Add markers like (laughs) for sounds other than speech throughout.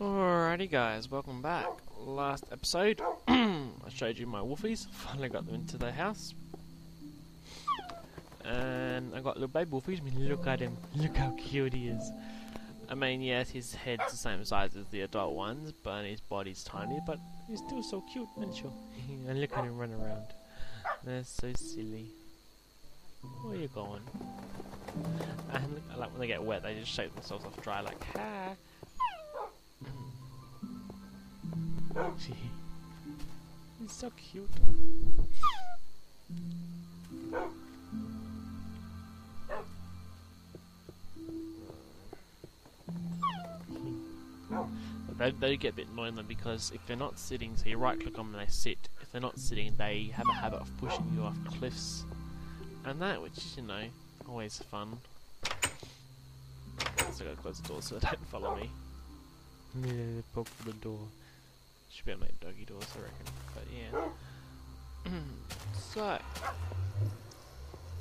Alrighty guys, welcome back. Last episode, (clears throat) I showed you my wolfies. Finally got them into the house. And I got little baby wolfies. I mean, look at him. Look how cute he is. I mean, yes, his head's the same size as the adult ones, but his body's tiny, but he's still so cute, isn't you? (laughs) and look at him run around. They're so silly. Where are you going? And I like when they get wet, they just shake themselves off dry, like, ha! He's so cute. They, they get a bit annoying though because if they're not sitting, so you right click on them and they sit. If they're not sitting, they have a habit of pushing you off cliffs and that, which is, you know, always fun. So I gotta close the door so they don't follow me. Yeah, poke for the door. Should be able to make doggy doors, I reckon. But yeah. (clears throat) so.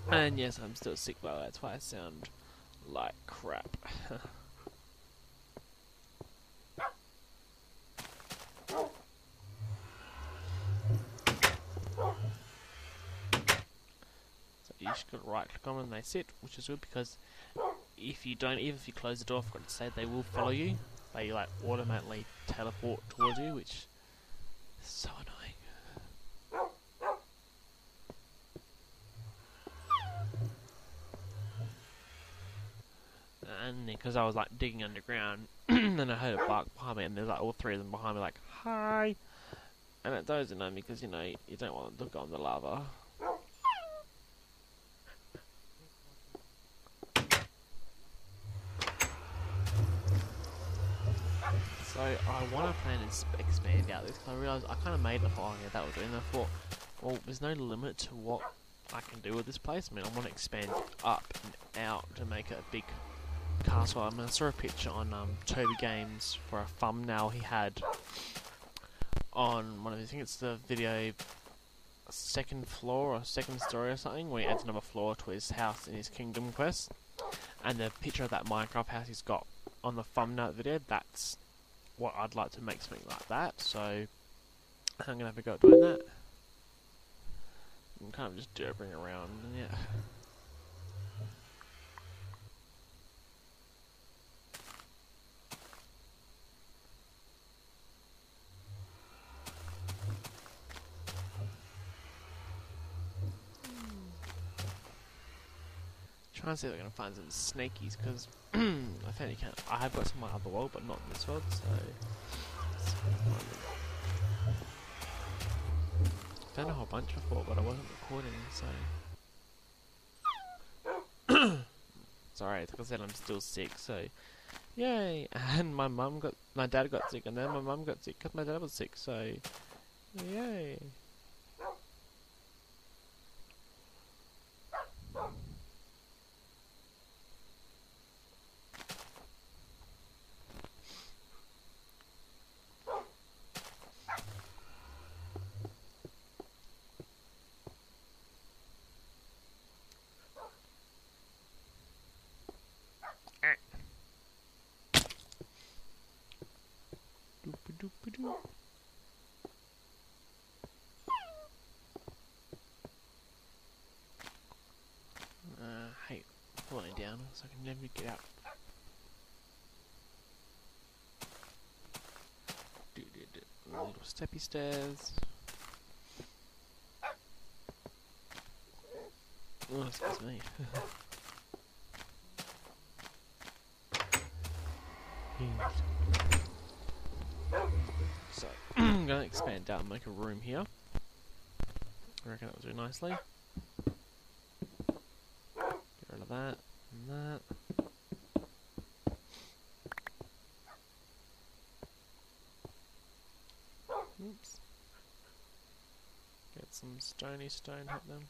And yes, I'm still sick, way. That's why I sound like crap. (laughs) So you just got to right click on them and they sit, which is good because if you don't, even if you close the door, I forgot to say, they will follow you. They like automatically teleport towards you, which is so annoying. And because I was like digging underground, (clears throat) and I heard a bark behind me, and there's like all three of them behind me, like hi, and it doesn't know me because you know you don't want to go on the lava. So I want to plan and expand out this. Cause I realised I kind of made it for oh, that was. And I thought, well, there's no limit to what I can do with this place. I mean, I want to expand up and out to make it a big castle. I mean, I saw a picture on um, Toby Games for a thumbnail he had on one of his. I think it's the video second floor or second story or something, where he adds another floor to his house in his Kingdom Quest. And the picture of that Minecraft house he's got on the thumbnail video, that's what I'd like to make something like that, so I'm gonna have a go at doing that. And kind of just bring around, yeah. Trying to see if I can find some snakies, because (clears throat) I think you can. I have got some on my other world, but not in this world, so. Found a whole bunch before, but I wasn't recording, so. (coughs) Sorry, like I said, I'm still sick, so. Yay! And my mum got. My dad got sick, and then my mum got sick because my dad was sick, so. Yay! Doop-a-doop-a-doo. Uh, hey, falling down so I can never get out. Do, do, do. Little steppy stairs. Oh, (laughs) excuse me. So, (clears throat) I'm going to expand out and make a room here. I reckon that will do nicely. Get rid of that and that. Oops. Get some stony stone happening.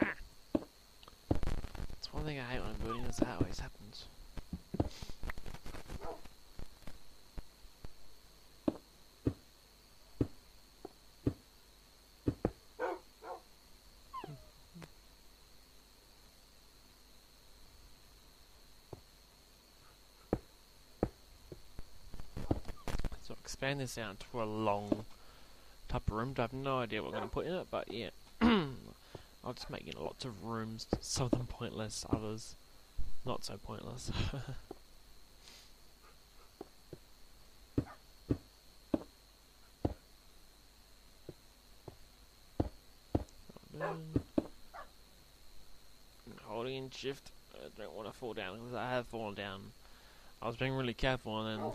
Ah. That's one thing I hate when I'm building is that always happens. Expand this out to a long type of room. I have no idea what I'm going to put in it, but yeah. (coughs) I'll just make it lots of rooms, some of them pointless, others not so pointless. (laughs) Holding in shift, I don't want to fall down because I have fallen down. I was being really careful and then oh.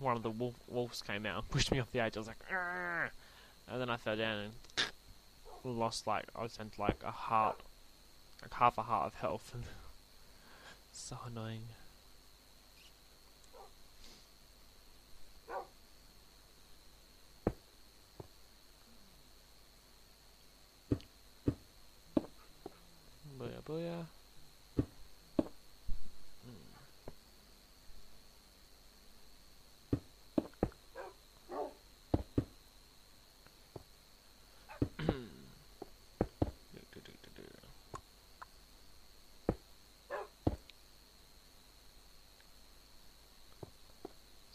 One of the wolf wolves came out (laughs) and pushed me off the edge. I was like, and then I fell down and lost like I was sent like a heart, like half a heart of health. and (laughs) so annoying. Booyah booyah.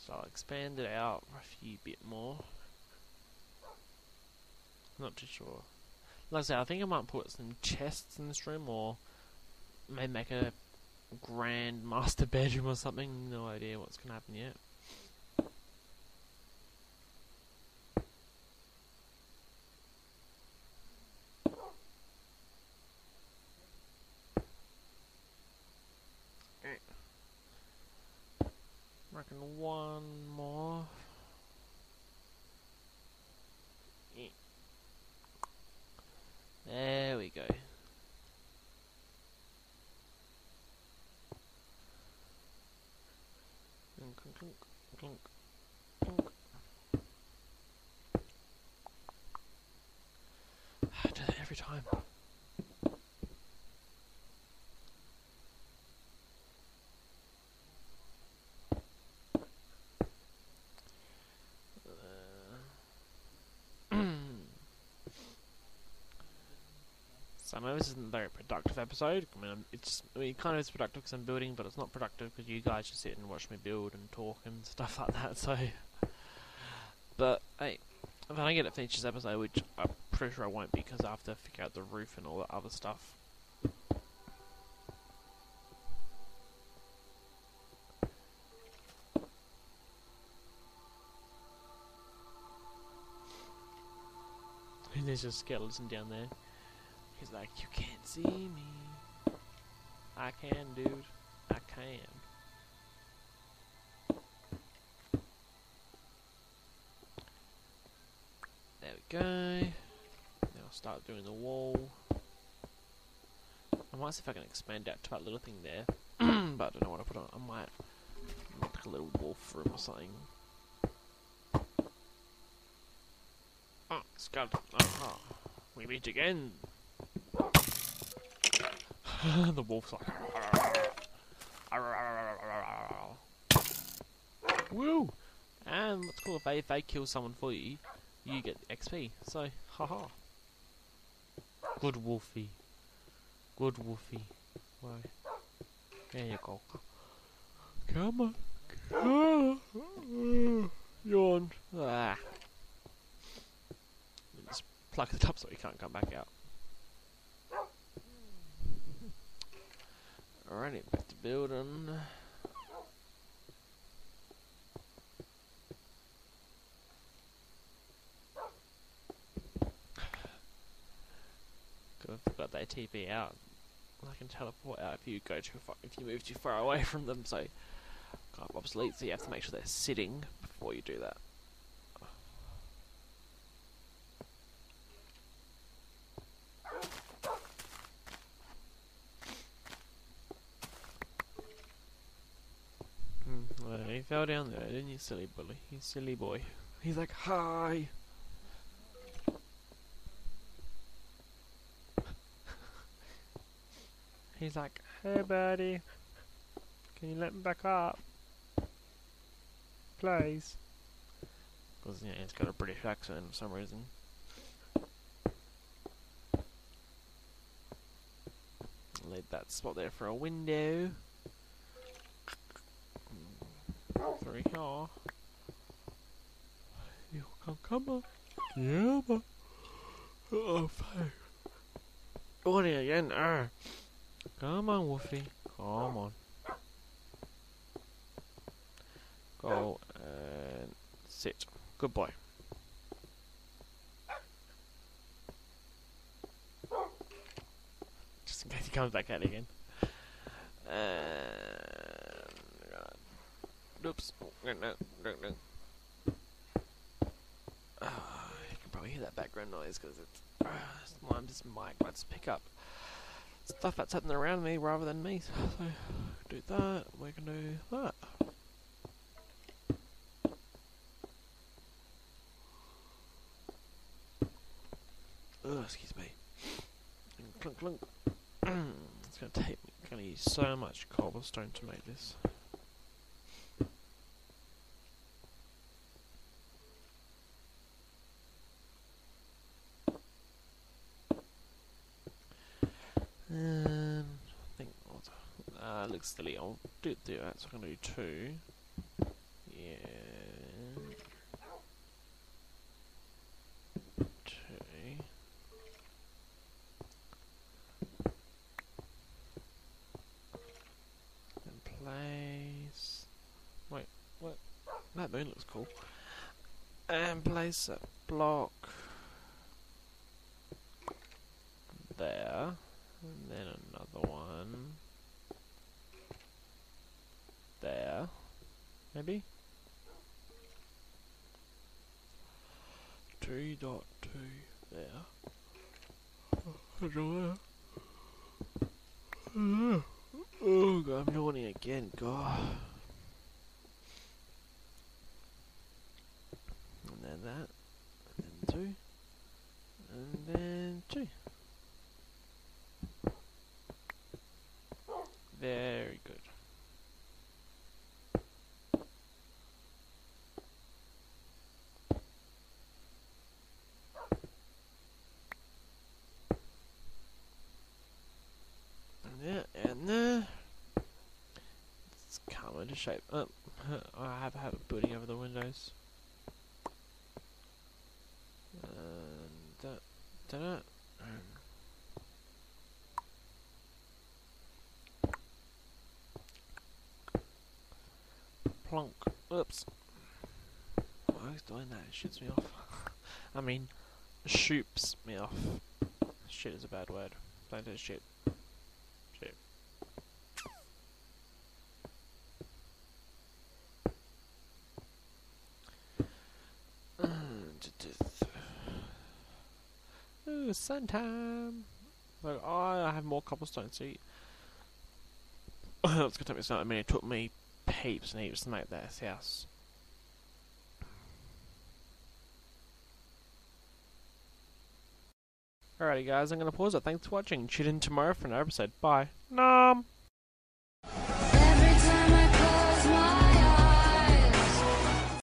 So I'll expand it out a few bit more. Not too sure. Like I say, I think I might put some chests in this room or maybe make a grand master (laughs) bedroom or something. No idea what's going to happen yet. Reckon one more. There we go. Clunk, clunk, clunk. I do that every time. So I know this isn't a very productive episode. I mean, it's I mean, it kind of is productive because I'm building, but it's not productive because you guys just sit and watch me build and talk and stuff like that. So, but hey, if I get finished this episode, which I'm pretty sure I won't because I have to figure out the roof and all that other stuff. There's a skeleton down there. He's like, you can't see me. I can, dude. I can. There we go. Now I'll start doing the wall. I might see if I can expand out to that little thing there. (clears throat) but I don't know what I put on. I might make a little wolf room or something. Oh, skeleton. Oh, oh. We meet again. (laughs) the wolf's like. (laughs) Woo! And what's cool if they, if they kill someone for you, you get XP. So, haha. Good wolfie. Good wolfie. Why? There you go. Come on. (laughs) Yawn. Ah. Just plug it up so he can't come back out. Alrighty, back to building. Cause I forgot they TP out. I can teleport out if you go too far, if you move too far away (laughs) from them. So, kind obsolete. So you have to make sure they're sitting before you do that. Well, he fell down there, didn't you, silly bully? You silly boy. He's like, hi! He's like, hey buddy, can you let me back up? Please. Because, he's got a British accent for some reason. Leave that spot there for a window. Through here. You come, come on. Yeah, but. Oh, fuck. Order again. Arr. Come on, Wolfie. Come on. Go and sit. Good boy. Just in case he comes back out again. And, oops. No, no, no, no. Ah, you can probably hear that background noise because it's uh, I'm just mic let's pick up stuff that's happening around me rather than me. So do that. We can do that. Oh, excuse me. Clunk clunk. (clears throat) it's gonna take me. Gonna use so much cobblestone to make this. Um, I think silly. I'll do that. So I'm gonna do two. Yeah. Two. And place. Wait, what? That moon looks cool. And place a block there. And then another one. There. Maybe? Two dot two there. Oh god, I'm yawning again, god. And then that. And then two. And then two. Very good. Yeah, and there. Into shape. Oh, (laughs) I have a booting over the windows. And that, and um, plonk. Oops. Why is doing that? It shoots me off. (laughs) I mean, shoops me off. Shit is a bad word. Don't do shit. Shit. Sun time. Like, oh, I have more cobblestone. See, it's gonna take me. I mean, it took me heaps and heaps to make this house. Alrighty guys, I'm gonna pause it. Thanks for watching. Tune in tomorrow for another episode. Bye. Nom!